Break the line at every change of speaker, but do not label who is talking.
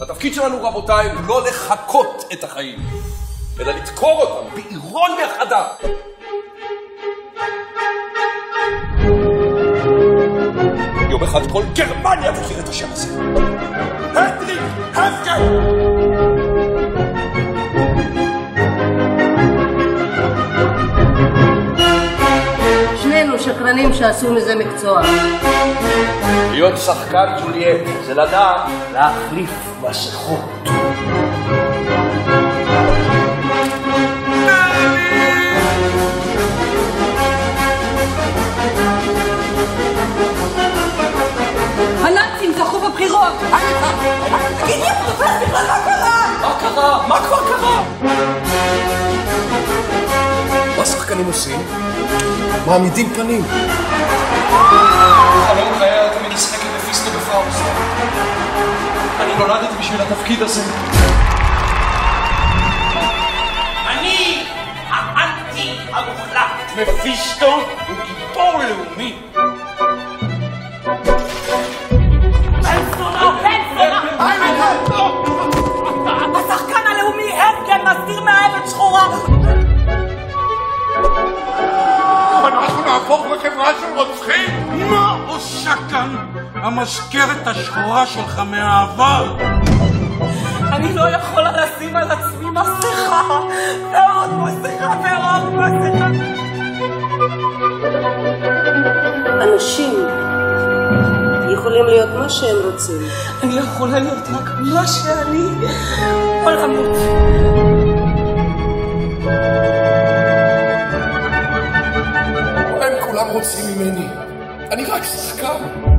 התפקיד שלנו, רבותיי, הוא לא לחקות את החיים, אלא לדקור אותם באירוניה חדה. יום אחד כל גרמניה תכיר את השם הזה.
שקרנים שעשו מזה מקצוע.
להיות שחקן ג'וליאט זה לדעת להחליף מסכות.
הנאצים זכו בבחירות! בכלל מה קרה?
מה קרה? מה כבר קרה? מה שחקנים עושים? מעמידים פנים. חלום חיי היה תמיד לשחק את מפיסטו בפאוסט. אני נולדתי בשביל התפקיד הזה.
אני האנטי המוחלט. מפיסטו הוא גיבור לאומי. עושה כאן המזכרת השחורה שלך מהעבר?
אני לא יכולה לשים על עצמי מסכה! ועוד מסכה ועוד מסכה!
אנשים יכולים להיות מה שהם רוצים.
אני לא יכולה להיות רק מה שאני, או למות.
הם כולם רוצים ממני. אני רק שחקן.